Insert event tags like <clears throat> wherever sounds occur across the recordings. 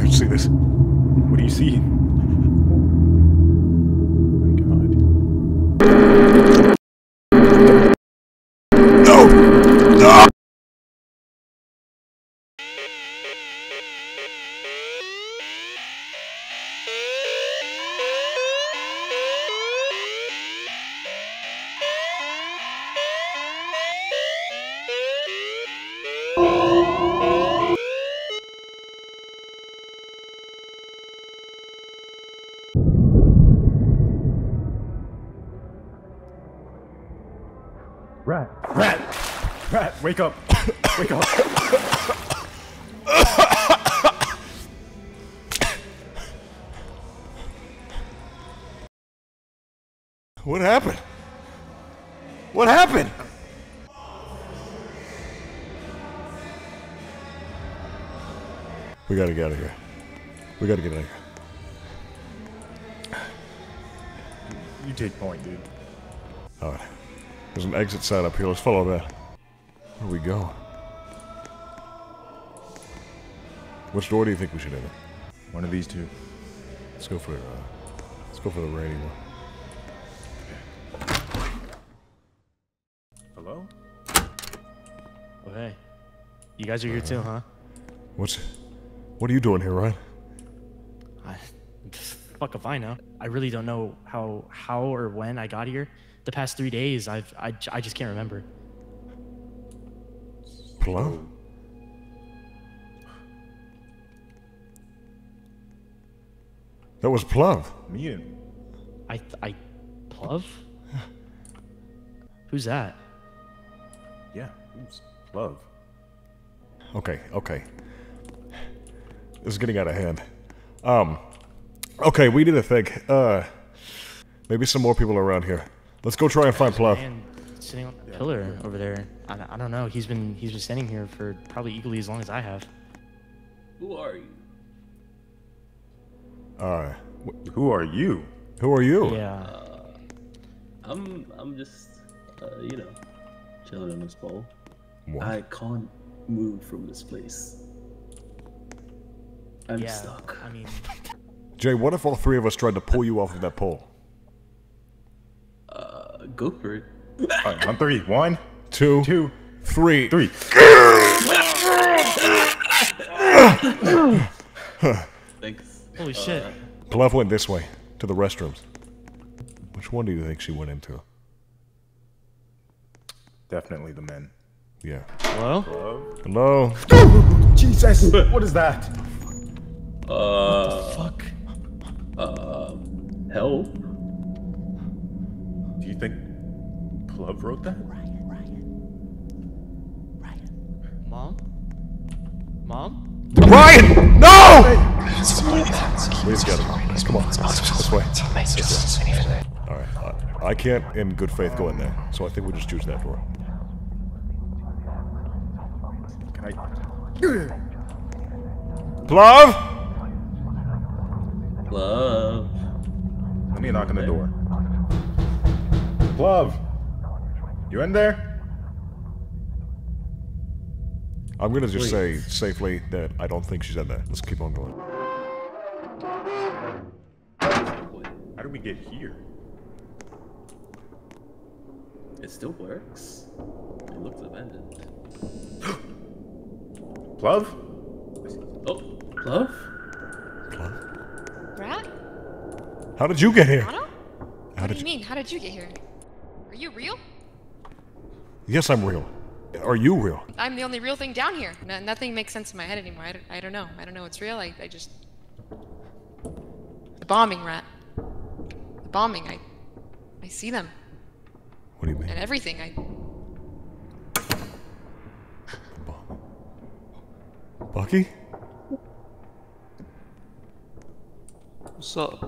to see this. What do you see? Wake up! Wake up! What happened? What happened? We gotta get out of here. We gotta get out of here. You take point, dude. Alright. There's an exit sign up here. Let's follow that. Where we go? Which door do you think we should enter? One of these two. Let's go for uh, let's go for the rainy one. Hello? Oh, hey. You guys are here too, huh? What's what are you doing here, Ryan? I, just fuck if I know. I really don't know how how or when I got here. The past three days, I've I, I just can't remember. Plum? That was Plum. Me and I I Plov? Who's that? yeah, who's love? Okay, okay. This is getting out of hand. Um, okay, we need a thing. Uh, maybe some more people around here. Let's go try and find Plum. Man sitting on the pillar over there. I, I don't know. He's been he's been standing here for probably equally as long as I have. Who are you? Uh, Who are you? who are you? Yeah. I'm I'm just uh, you know chilling on this pole. What? I can't move from this place. I'm yeah. stuck. I mean, Jay, what if all three of us tried to pull you off of that pole? Uh, go for it. Alright, on three. One, Two, two, three. three. Thanks. holy shit. Plum went this way to the restrooms. Which one do you think she went into? Definitely the men. Yeah. Hello? Hello. Jesus! What is that? Uh, Fuck. uh, help. Do you think Plub wrote that? Mom? Mom? Ryan! No! Please get him. Come on. This way. Alright. I, I can't, in good faith, go in there. So I think we just choose that door. Can I? Plov! Love. Let me knock on the door. Plov! You in there? I'm gonna just say safely that I don't think she's in there. Let's keep on going. How did we get here? It still works. It looks abandoned. <gasps> Plov? Oh, love. Rat? How did you get here? Anna? How What did do you? you mean? How did you get here? Are you real? Yes, I'm real. Are you real? I'm the only real thing down here. No, nothing makes sense in my head anymore. I don't, I don't know. I don't know what's real. I, I just. The bombing, Rat. The bombing. I. I see them. What do you mean? And everything. I. Bucky? What's up?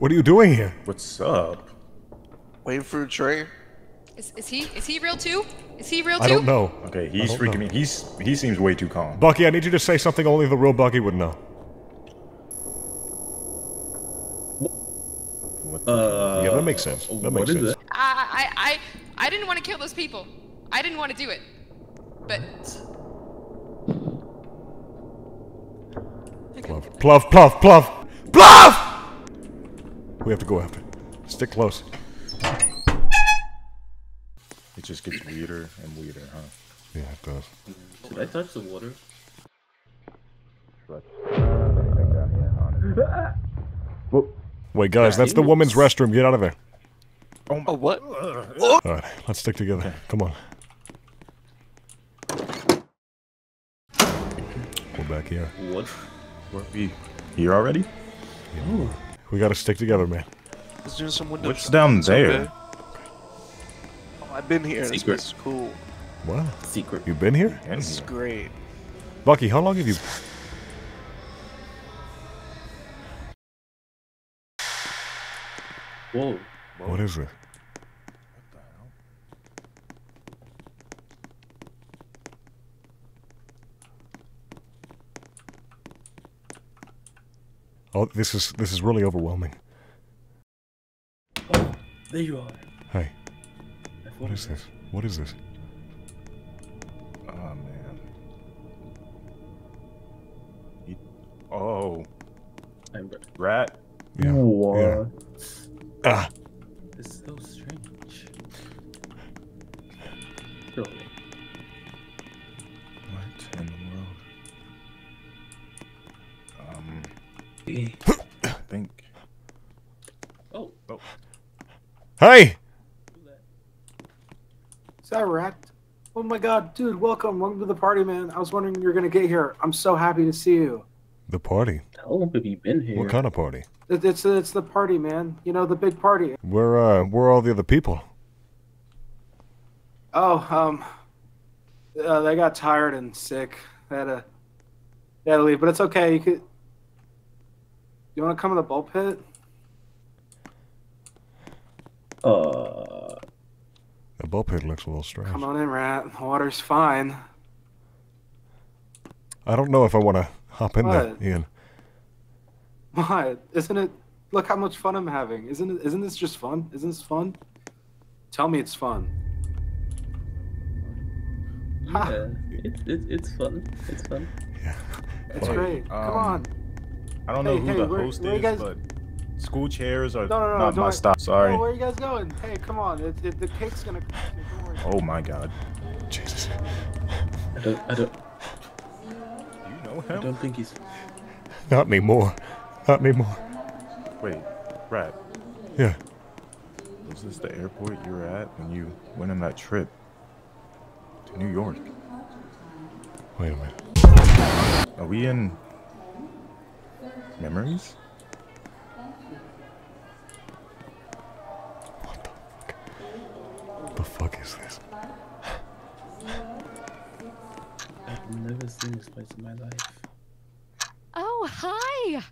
What are you doing here? What's up? Waiting for the train? Is, is he? Is he real too? Is he real too? I don't know. Okay, he's freaking know. me. He's he seems way too calm. Bucky, I need you to say something only the real Bucky would know. Uh, Yeah, that makes sense. That makes is sense. it? I, I, I, I didn't want to kill those people. I didn't want to do it. But Pluff, pluff, pluff, pluff, pluff! We have to go after. it. Stick close. It just gets weirder and weirder, huh? Yeah, it does. Should I touch the water? Wait, guys, that's the woman's restroom. Get out of there. Oh, oh what? Oh! All right, let's stick together. Come on. We're back here. What? Were we here already? We gotta stick together, man. Let's do some window What's down there? okay. Oh, I've been here. Secret. place is cool. What? Secret. You've been here? In This is here. great. Bucky, how long have you... Whoa. What is this? Oh, this is this is really overwhelming. There you are. Hey, I what is this? What is this? Oh man. He- Oh, I'm rat. Yeah. Yeah. Ah, It's so strange. Bro, What in the world? Um, eh. I think. Oh. Oh, hey! Is that wrecked? Oh my god, dude, welcome. Welcome to the party, man. I was wondering you're gonna get here. I'm so happy to see you. The party. how long have you been here? What kind of party? It, it's it's the party, man. You know, the big party. Where uh, where are all the other people? Oh, um uh, they got tired and sick. They had to they had to leave, but it's okay. You could You wanna come to the ball pit? Uh, The ball pit looks a little strange. Come on in, rat. The water's fine. I don't know if I want to hop in there, What? Ian. What? Isn't it look how much fun I'm having. Isn't it isn't this just fun? Isn't this fun? Tell me it's fun. Ha. yeah, it, it, it's fun. It's fun. Yeah. It's Wait, great. Come um, on. I don't know Hey, who hey, the where- host where you is, guys- but school chairs are No, no, no, not my don't- style. Sorry. Oh, where are you guys going? Hey, come on. It, it, the cake's gonna. Don't worry. Oh my god. Jesus. I don't, I don't, Do you know him? I don't think he's. Not me more. Not me more. Wait, rat. Yeah. Was this the airport you were at when you went on that trip to New York? Wait a minute. Are we in memories? The fuck is this? I've never seen this place in my life. Oh, hi!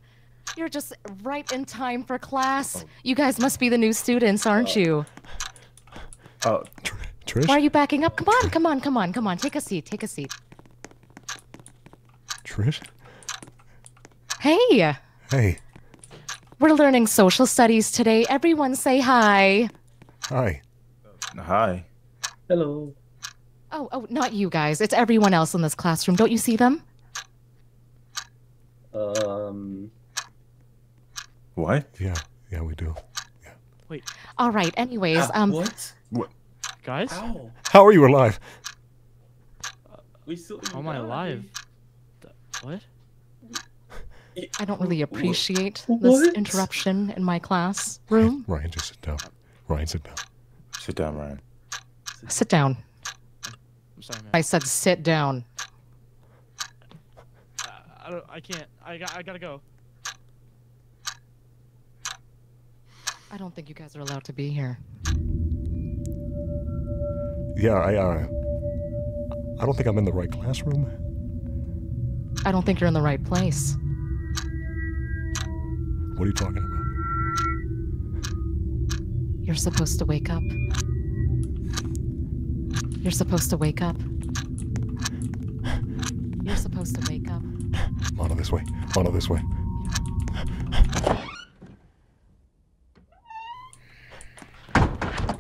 You're just right in time for class. Oh. You guys must be the new students, aren't oh. you? Oh, Tr- Trish? Why are you backing up? Come on, come on, come on, come on. Take a seat, take a seat. Trish? Hey! Hey. We're learning social studies today. Everyone say hi. Hi. Hi. Hello. Oh, oh, not you guys. It's everyone else in this classroom. Don't you see them? Um, What? Yeah. Yeah, we do. Yeah. Wait. All right. Anyways, ah, um, what? What? Guys, How? How are you alive? We still. how am I alive? Th- What? I don't really appreciate what? this interruption in my classroom. Ryan, just sit down. Ryan, sit down. Sit down, Ryan. Sit down. I'm sorry, man. I said sit down. I, I don't. I can't. I got. I gotta go. I don't think you guys are allowed to be here. Yeah, I, uh... I don't think I'm in the right classroom. I don't think you're in the right place. What are you talking about? You're supposed to wake up. You're supposed to wake up. You're supposed to wake up. Mono, this way. Mono, this way.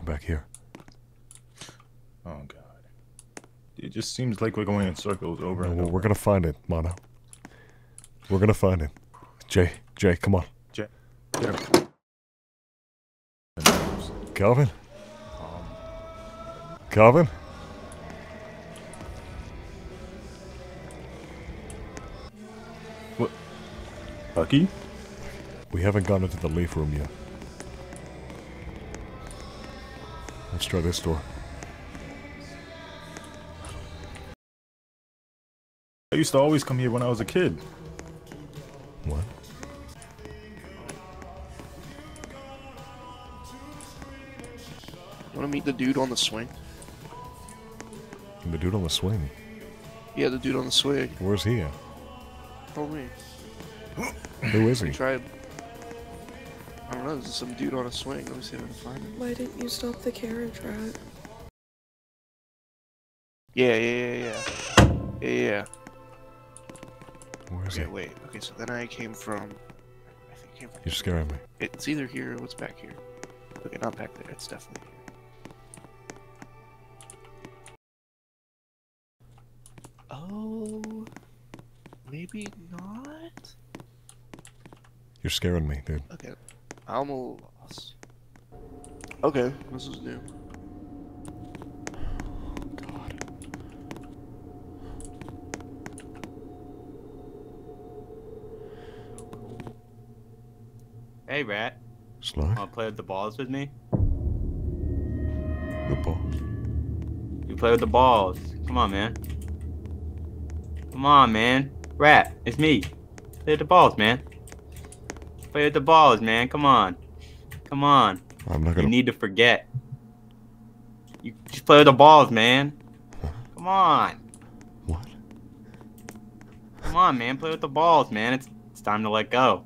Back here. Oh god. It just seems like we're going in circles over No, and well, over. we're gonna find it, Mono. We're gonna find it. Jay, Jay, come on. Jay, get him. Calvin? Calvin? What? Bucky? We haven't gone into the leaf room yet. Let's try this door. I used to always come here when I was a kid. What? Want to meet the dude on the swing? The dude on the swing. Yeah, the dude on the swing. Where's he at? Tell me. Who is he? Tried. I don't know. There's some dude on a swing. Let me see if I can find him. Why didn't you stop the carriage rat? Yeah, yeah, yeah, yeah. Yeah, yeah. Where is Okay, he? wait. Okay, so then I came from. I think I came from. You're scaring me. It's either here or what's back here. Okay, not back there. It's definitely here. You're scaring me, dude. Okay, I'm a little lost. Okay, this is new. God. Hey, Rat. Slug? Wanna play with the balls with me? The ball. You play with the balls. Come on, man. Come on, man. Rat, it's me. Play with the balls, man. Play with the balls, man. Come on. Come on. I'm not You gonna. You need to forget. You just play with the balls, man. Come on. What? Come on, man. Play with the balls, man. It's it's time to let go.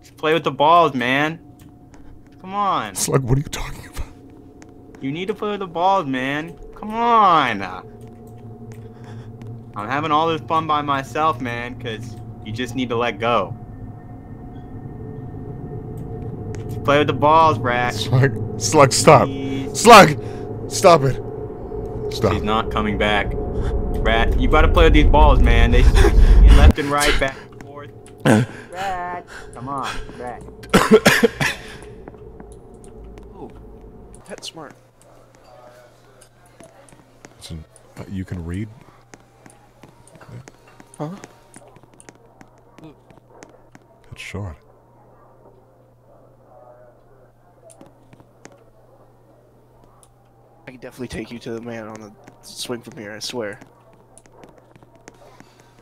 Just play with the balls, man. Come on. Slug, what are you talking about? You need to play with the balls, man. Come on. I'm having all this fun by myself, man, because you just need to let go. Play with the balls, Rat. Slug. Slug, stop. Please. Slug! Stop it. Stop. He's not coming back. Rat, you gotta play with these balls, man. They swing left and right, back and forth. Rat, come on, Rat. Oh, that's smart. Listen, uh, you can read? Huh? It's short. I can definitely take you to the man on the swing from here. I swear.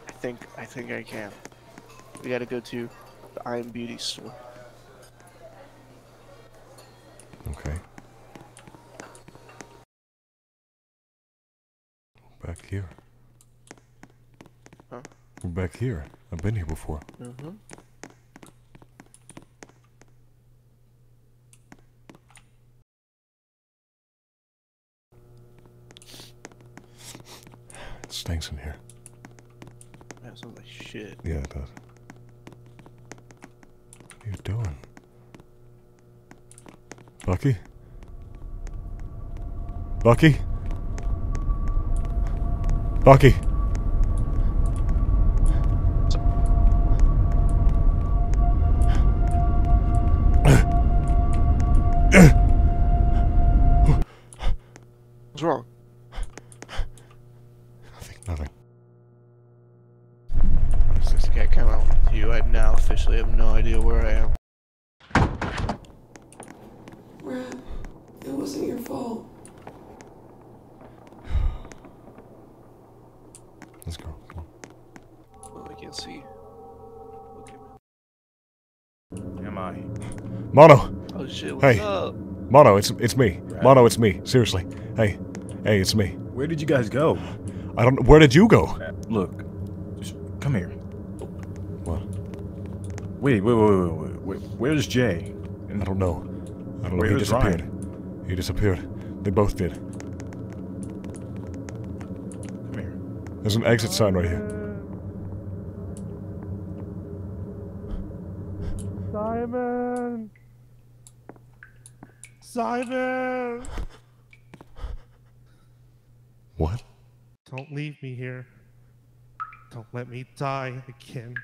I think I think I can. We gotta go to the I Am Beauty store. Okay. Back here. Huh? We're back here. I've been here before. Mm-hmm. Stinks in here. That sounds like shit. Yeah, it does. What are you doing? Bucky? Bucky? Bucky? Mono! Oh shit, what's Hey. up? Mono, it's it's me. Mono, it's me. Seriously. Hey. Hey, it's me. Where did you guys go? I don't know where did you go? Look, just come here. What? Wait, wait, wait, wait, wait, wait. Where's Jay? I don't know. I don't know. He Where's disappeared. He disappeared. They both did. Come here. There's an exit sign right here. Simon! Simon! What? Don't leave me here. Don't let me die again.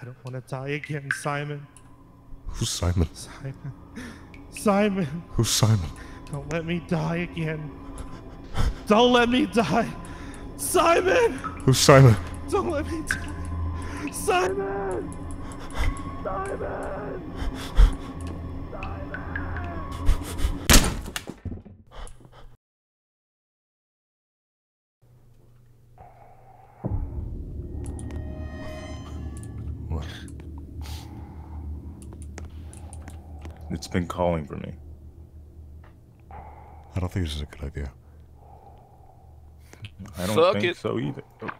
I don't want to die again, Simon. Who's Simon? Simon. Simon. Who's Simon? Don't let me die again. Don't let me die. Simon! Who's Simon? Don't let me die. Simon! Simon! Been calling for me. I don't think this is a good idea. I don't Fuck think it. so either. Oh.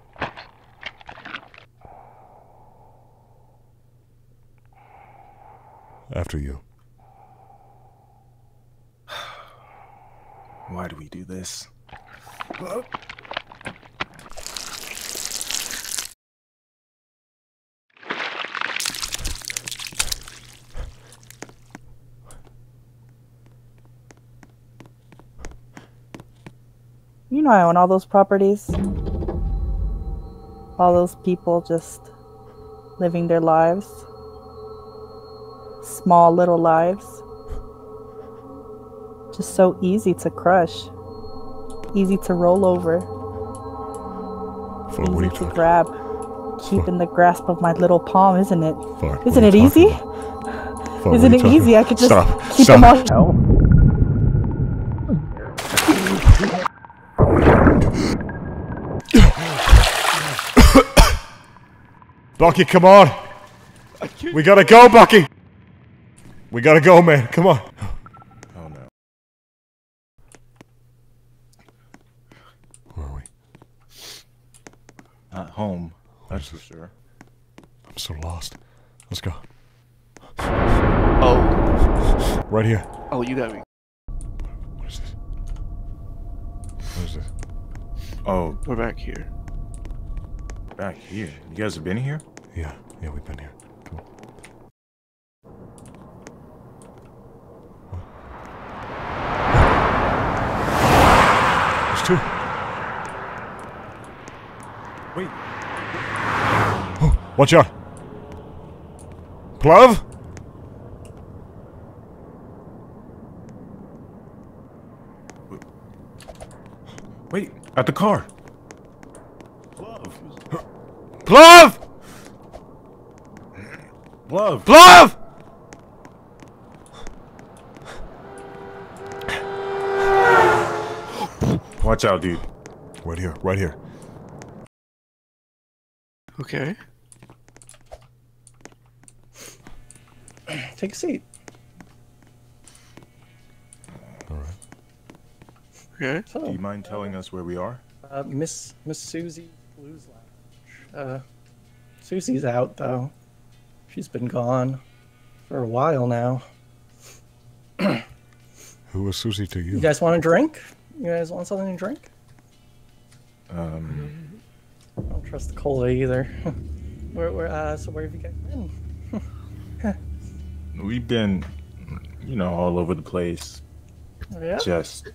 After you. <sighs> Why do we do this? You know I own all those properties. All those people just living their lives. Small little lives. Just so easy to crush. Easy to roll over. Flo, what you Easy to talking grab. Keep in the grasp of my little palm, isn't it? Flo, what Isn't it easy? talking Flo, what Isn't it you talking easy? I could just Stop. keep Stop. them all. Bucky, come on! We gotta go, Bucky! We gotta go, man. Come on. Oh no. Where are we? Not home. That's for sure. I'm so lost. Let's go. Oh. Right here. Oh, you got me. What is this? What is this? Oh, We're back here. back here. You guys have been here? Yeah, yeah, we've been here. Come on. There's two. Wait. Oh, watch out. Plov? Wait, at the car. Plov! Love. Plov! Watch out, dude. Right here, right here. Okay. Take a seat. All right. Okay. Do you mind telling us where we are? uh, Miss Miss Susie Blues Lounge. Uh, Susie's out though. She's been gone for a while now. <clears throat> Who was Susie to you? You guys want a drink? You guys want something to drink? Um, I don't trust the cola either. <laughs> where, where, uh, so where have you guys been? <laughs> we've been, you know, all over the place. Oh, yeah. Just,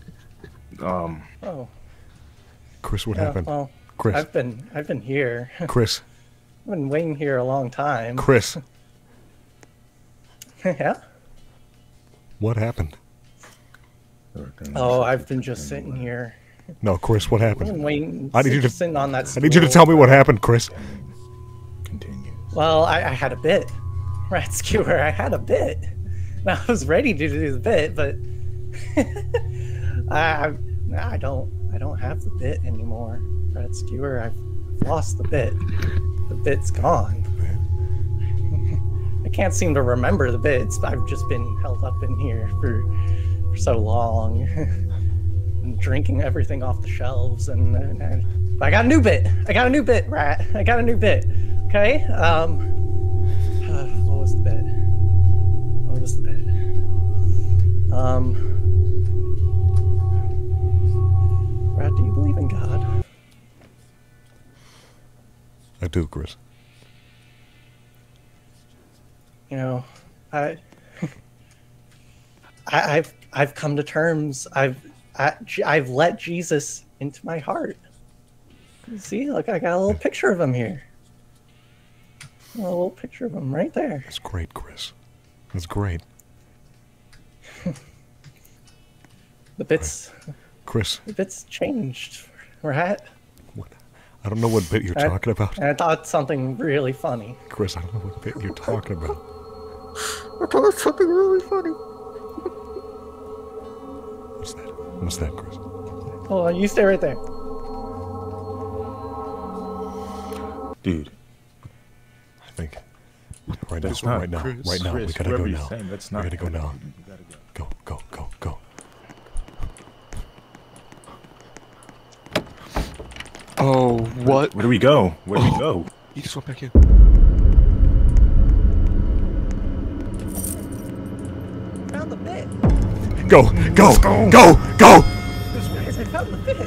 um, Oh, Chris, what yeah. happened? Well, Chris. I've been I've been here. <laughs> Chris. I've been waiting here a long time. Chris. <laughs> yeah. What happened? Oh, I've been just sitting here. No, Chris, what I've been happened? waiting. I need you to sitting on that. I need you to tell me what happened, Chris. Well, I, I had a bit. Rat skewer, I had a bit. And I was ready to do the bit, but <laughs> I, I I don't I don't have the bit anymore. Rat skewer, I've lost the bit. The bit's gone. <laughs> I can't seem to remember the bits. I've just been held up in here for for so long. <laughs> and drinking everything off the shelves and, and, and I got a new bit. I got a new bit, rat. I got a new bit. Okay. Um. uh, <sighs> what was the bit? What was the bit? Um. Rat, do you believe in God? I do, Chris. You know, I. <laughs> I, I've I've come to terms. I've I, I've let Jesus into my heart. See, look, I got a little picture of him here. A little picture of him right there. That's great, Chris. That's great. <laughs> The bits, Chris, the bits changed, right? I don't know what bit you're I- talking about. I thought something really funny. Chris, I don't know what bit you're talking about. I thought something really funny. What's that, What's that, Chris? Hold on, you stay right there. Dude. I think. Right That's now, right now, Chris. right now, we gotta go whoever you're now. saying, that's we gotta go now. Gotta Go, go, go, go. Oh, what? Where do we go? Where do we oh. go? You just went back in. Found the bit. Go, go, go, go, go! Guys, I found the bit.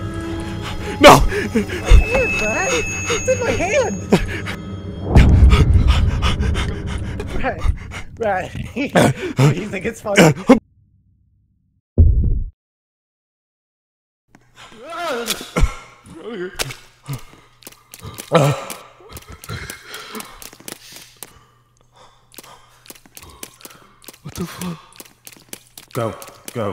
No! My hand, Brad. It's in my hand. Brad. <laughs> Brad. you think it's funny? What <laughs> the fuck? Go, go.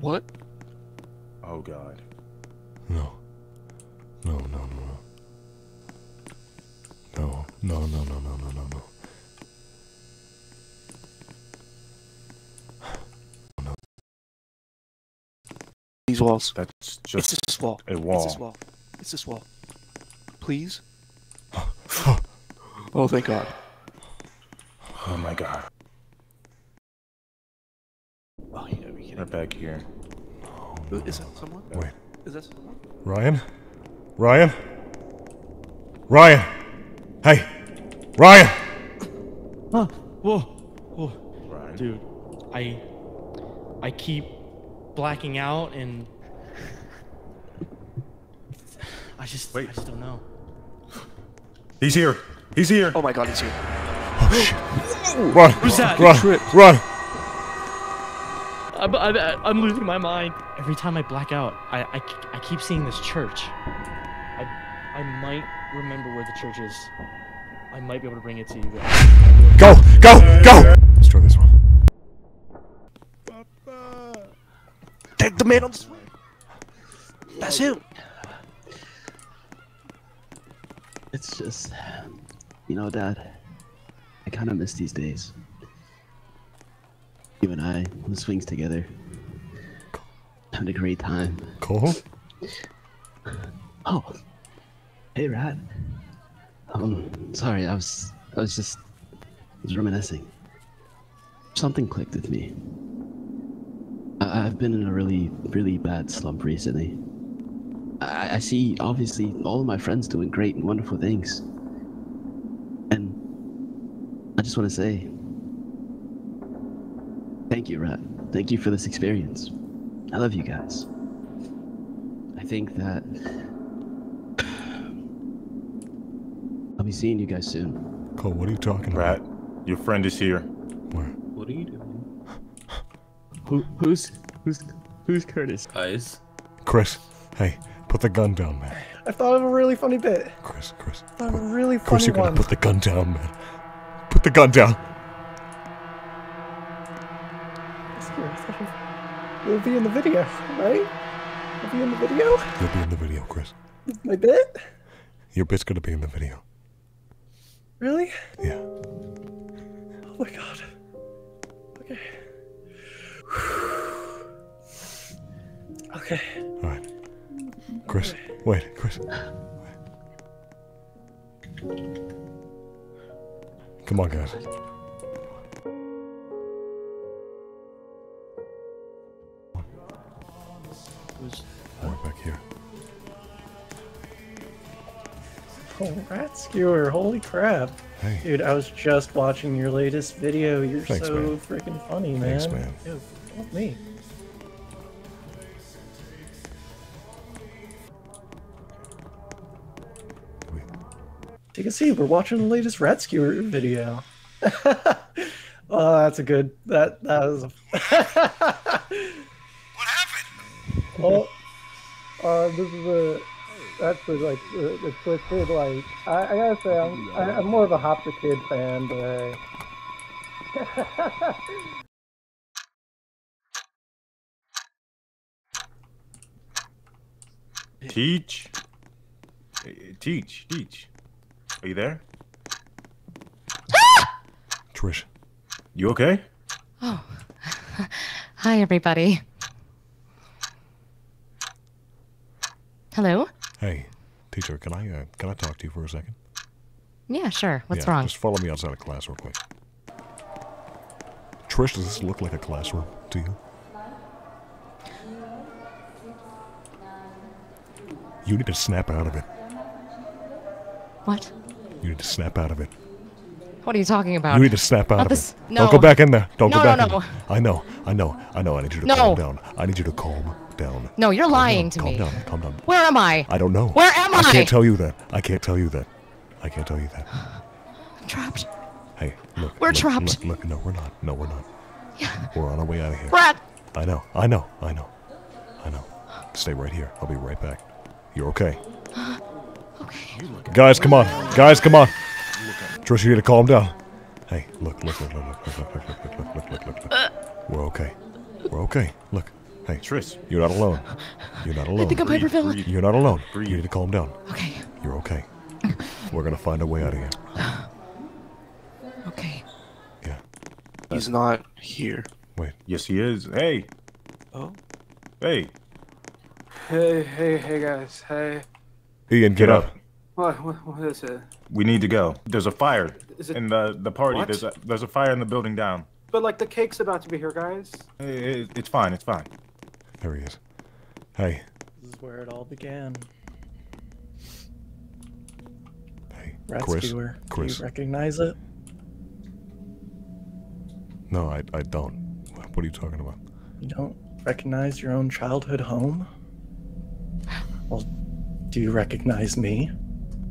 What? Oh god. No. No, no, no, no. No, no, no, no, no, no, no, no. These walls. That's It's just this wall. a It's wall. this wall. It's this wall. Please. <laughs> oh, thank God. Oh my god. Oh, you gotta be kidding. Right back here. Uh, is that someone? Wait. Is that someone? Ryan? Ryan? Ryan! Hey! Ryan! Huh. Whoa. Whoa. Ryan. Dude, I I keep blacking out and I just I just don't know. He's here. He's here. Oh my God, he's here. Oh, run! Who's that? Run! Trip. Run! I'm, I'm, I'm losing my mind. Every time I black out, I, I, I keep seeing this church. I, I might remember where the church is. I might be able to bring it to you guys. Go! Go! Go! Let's try this one. Take the man on the swing. That's him. It's just, you know, Dad, I kind of miss these days. You and I on the swings together, having a great time. Cool. Oh, hey, Rat. Um, sorry, I was, I was just, I was reminiscing. Something clicked with me. I, I've been in a really, really bad slump recently. I, I see, obviously, all of my friends doing great and wonderful things. And I just want to say, thank you, Rat. Thank you for this experience. I love you guys. I think that <sighs> I'll be seeing you guys soon. Cole, what are you talking about? Rat, your friend is here. What are you doing? <sighs> Who, who's, who's, who's Curtis? Guys. Chris, hey, put the gun down, man. I thought of a really funny bit. Chris, Chris. I thought of a really funny Chris, you're gonna put the gun down, man. Put the gun down. You'll be in the video, right? You'll be in the video? You'll be in the video, Chris. My bit? Your bit's gonna be in the video. Really? Yeah. Oh my god. Okay. <sighs> Okay. Alright. Chris, wait, Chris. Come on, guys. Right back here. Oh, rat skewer, holy crap. Hey. Dude, I was just watching your latest video. You're Thanks, so man. freaking funny, man. Thanks, man. Dude, help me. Can see we're watching the latest Rat Skewer video. <laughs> oh, that's a good. That that was. A... <laughs> what happened? Oh, uh, this is a. That's the, like the, the twisted like. I, I gotta say, I'm I, I'm more of a Hop the Kid fan, but. Teach. Teach. Teach. Are you there? Trish. You okay? Oh. Hi, everybody. Hello? Hey, teacher, can I uh, can I talk to you for a second? Yeah, sure. What's Yeah, wrong? Just follow me outside of class real quick. Trish, does this look like a classroom to you? You need to snap out of it. What? You need to snap out of it. What are you talking about? You need to snap out Not of this- it. No. Don't go back in there. Don't No, go back no, in there. I know. I know. I know. I need you to No. calm down. I need you to calm down. No, you're lying to me. calm me. down. Calm down. Where am I? I don't know. Where am I I? can't tell you that. I can't tell you that. I can't tell you that. I'm trapped. Hey, look. We're look, trapped. Look, look, no, we're not. No, we're not. Yeah. We're on our way out of here. Brad. I know. I know. I know. I know. Stay right here. I'll be right back. You're okay. Okay. Guys, come on. Guys, come on. Trish, you need to calm down. Hey, look, look, look, look, look, look, look, look, look, look, look, look, look. We're okay. We're okay. Look. Hey, Trish. You're not alone. You're not alone. think I'm Breathe, hyperventilating. breathe. You're not alone. Breathe. You need to calm down. Okay. You're okay. We're gonna find a way out of here. Okay. He's not here. Wait. Yes, he is. Hey. Oh. Hey. Hey, hey, hey, guys. Hey. Ian, get, Get up. up. What, what, what is it? We need to go. There's a fire Is it- in the the party. What? There's a there's a fire in the building down. But like the cake's about to be here, guys. It, it- it's fine. It's fine. There he is. Hey. This is where it all began. Hey. Rat Chris. Skewer. Do you recognize it? No, I, I don't. What are you talking about? You don't recognize your own childhood home? Well, do you recognize me?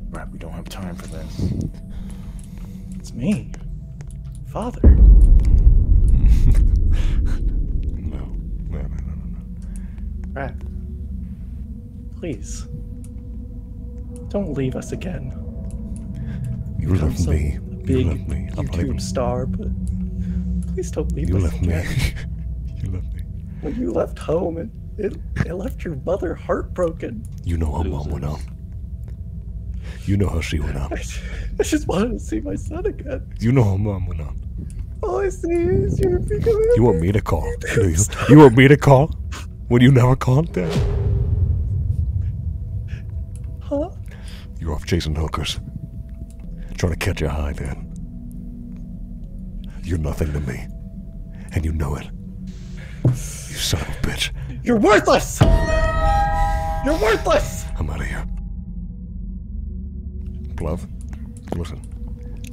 Right. We don't have time for this. It's me. Father. <laughs> No. No, no, no, no, no. Rat. Please. Don't leave us again. You I'm left so me. You Big left me. I'm not YouTube even. star, but please don't leave You us left me. <laughs> you left me. When you left home, it, it, it left your mother heartbroken. You know how mom went out. You know how she went out. I just wanted to see my son again. You know how mom went out. All I see is you're becoming. You want me to call? Do you? You want me to call? When you never called, Dad? Huh? You're off chasing hookers. Trying to catch a high, Dad. You're nothing to me. And you know it. You son of a bitch. You're worthless! You're worthless! I'm out of here. Glove, listen.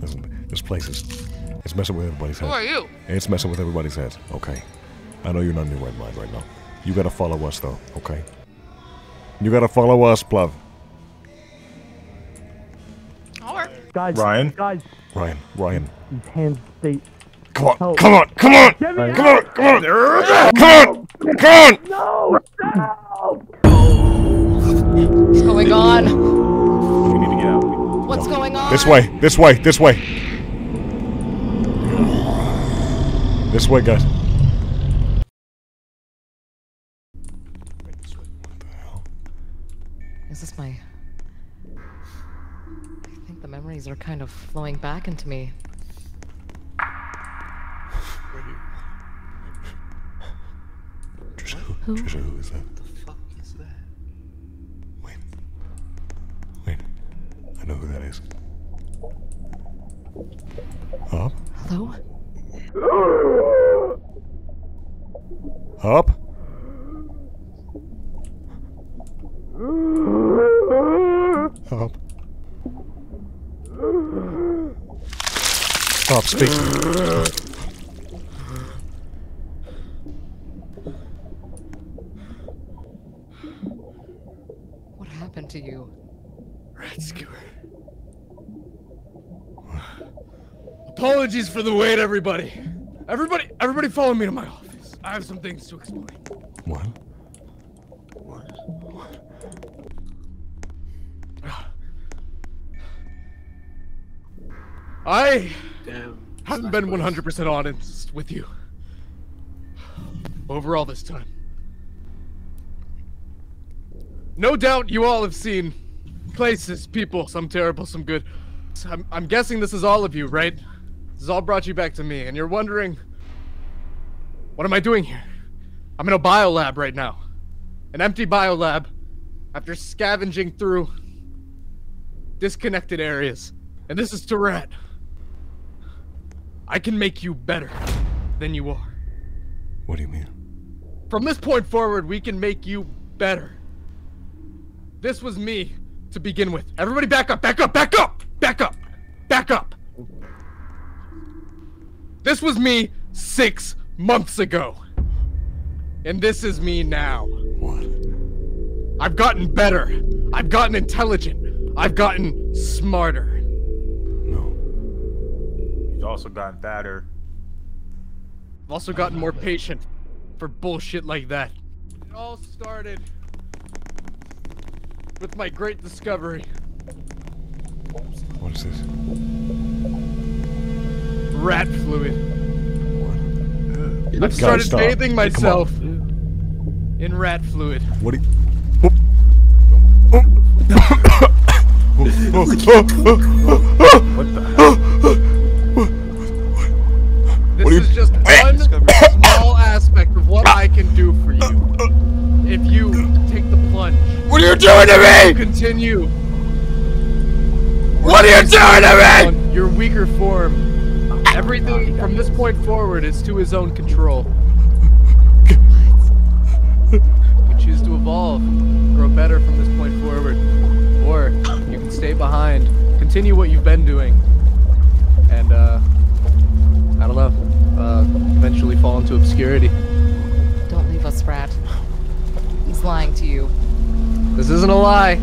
Listen, this place is. It's messing with everybody's head. Who are you? It's messing with everybody's heads, okay? I know you're not in your right mind right now. You gotta follow us, though, okay? You gotta follow us, Plov. Alright. Guys, Ryan? guys, Ryan, Ryan. these hands, they. Come on, Help. come on, come on! Get me Come on, come on! Come on! Come on! No! Help! What's going on? What's going on? This way, this way, this way. This way, guys. Is this my. I think the memories are kind of flowing back into me. Trisha, who? Trisha, who is that? Up? Up. Stop speaking. What happened to you? Rat skewer. Apologies for the wait, everybody. Everybody, everybody, follow me to my office. I have some things to explain. One. What? I Damn. haven't been 100% honest with you over all this time. No doubt you all have seen places, people, some terrible, some good. I'm, I'm guessing this is all of you, right? This has all brought you back to me, and you're wondering, what am I doing here? I'm in a biolab right now. An empty biolab after scavenging through disconnected areas. And this is Tourette. I can make you better than you are. What do you mean? From this point forward, we can make you better. This was me to begin with. Everybody back up, back up, back up, back up, back up. This was me six months ago. And this is me now. What? I've gotten better. I've gotten intelligent. I've gotten smarter. No. He's also gotten fatter. I've also gotten more patient for bullshit like that. It all started with my great discovery. What is this? Rat fluid. I've started stop. bathing myself in rat fluid. What do you... What This What do you- is just one small aspect of what I can do for you. If you take the plunge. What are you doing to me? Continue. What are you doing to me? Your weaker form. Everything from this point forward is to his own control. <laughs> You can choose to evolve, grow better from this point forward, or you can stay behind, continue what you've been doing, and uh, I don't know, uh, eventually fall into obscurity. Don't leave us, Rat. He's lying to you. This isn't a lie.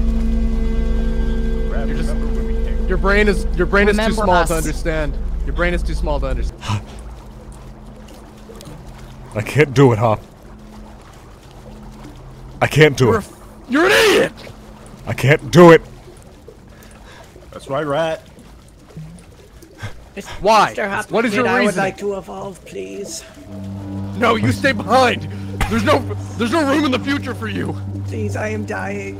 You're just, your brain is your brain is too small us. to understand. Your brain is too small to understand. <gasps> I can't do it, Hop. I can't do You're, it. a, you're an idiot. I can't do it. That's right, rat. Why? Mr. Hopkins, What is your reason? I would like to evolve, please. No, you stay behind. There's no there's no room in the future for you. Please, I am dying.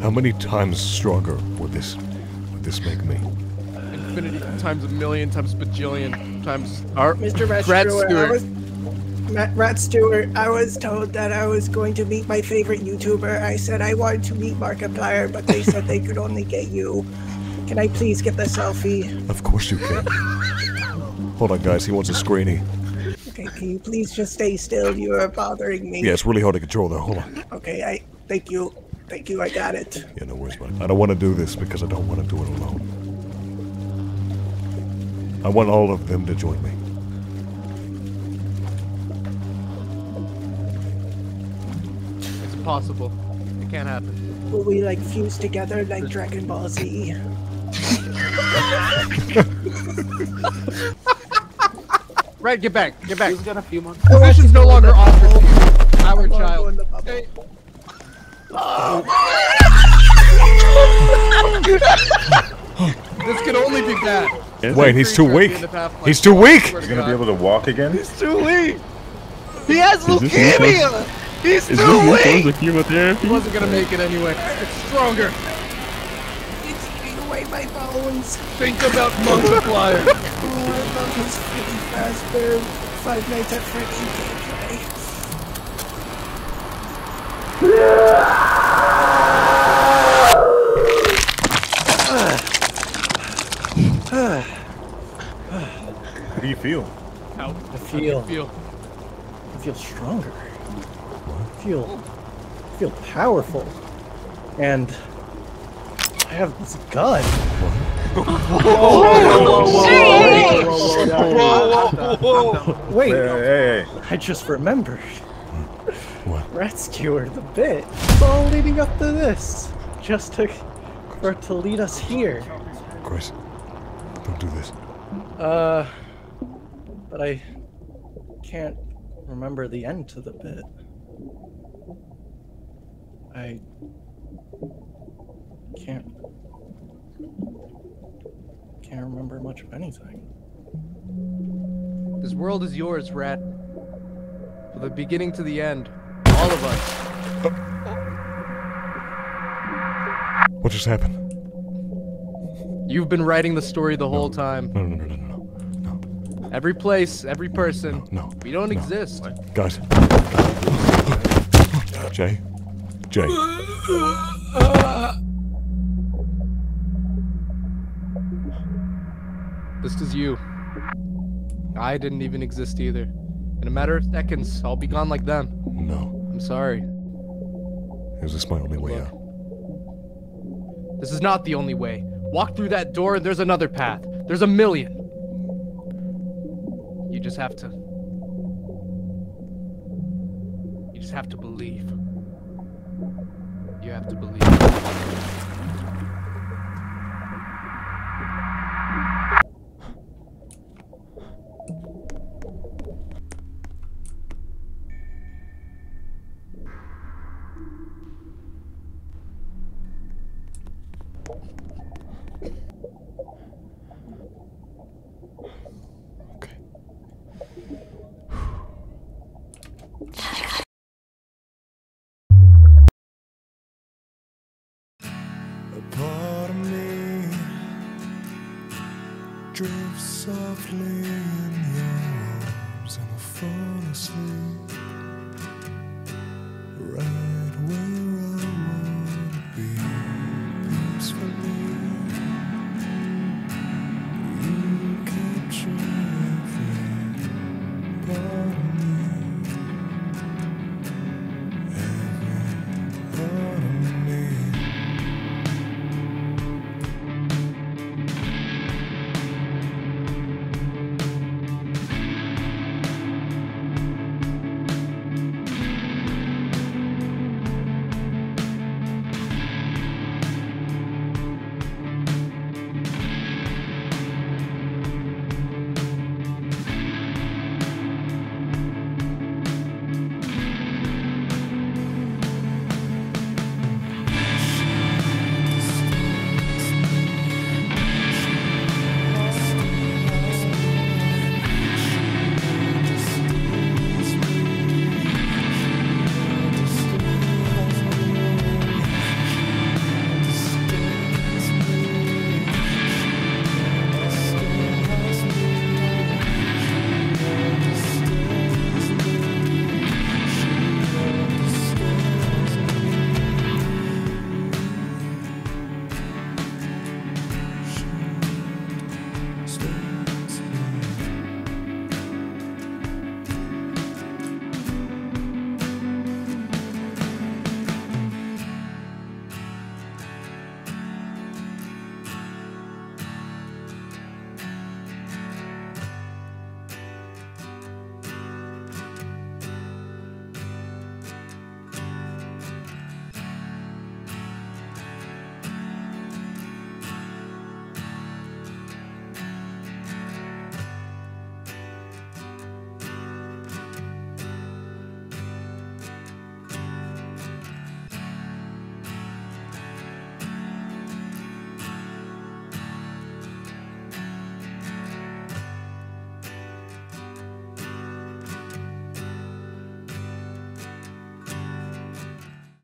How many times stronger would this would this make me? Infinity times a million times bajillion times our Mr. Rat Rat Skewer, I Skewer. was, Matt, Rat Skewer, I was told that I was going to meet my favorite YouTuber. I said I wanted to meet Markiplier, but they said they could only get you. Can I please get the selfie? Of course you can. Hold on, guys. He wants a screeny. Okay, can you please just stay still? You are bothering me. Yeah, it's really hard to control though. Hold on. Okay, I thank you. Thank you, I got it. Yeah, no worries, buddy. I don't want to do this because I don't want to do it alone. I want all of them to join me. It's impossible. It can't happen. Will we like fuse together like Dragon Ball Z? <laughs> Red, get back, get back. He's got a few months. Position's no longer offered to you. Our child. Stay- <laughs> This can only be bad. Wait, he's too Creature at the weak. end of Half-Life He's too weak. He's gonna be able to walk again? He's too weak. He has Is leukemia. He's Is too this new weak. with chemotherapy? He wasn't gonna make it anyway. It's stronger. It's eating away my bones. Think about Markiplier. Oh, I love his Freddy Fazbear Five Nights at Freddy's gameplay. <laughs> you feel? How, I feel, feel? I feel stronger. I feel, I feel powerful, and I have this gun. Wait, Hey, hey, hey. I just remembered. What? Rat Skewer, the bit. It's all leading up to this. Just to, for it to lead us here. Chris. Don't do this. Uh, but I can't remember the end to the bit. I can't can't remember much of anything. This world is yours, Rat. From the beginning to the end. All of us. What just happened? You've been writing the story the whole time. No, no, no, no, no. Every place, every person. No. We don't no. exist. Guys. Jay. Jay. This is you. I didn't even exist either. In a matter of seconds, I'll be gone like them. No. I'm sorry. Is this my only way out? This is not the only way. Walk through that door and there's another path. There's a million. You just have to. You just have to believe. You have to believe. Drifts softly in your arms and I fall asleep.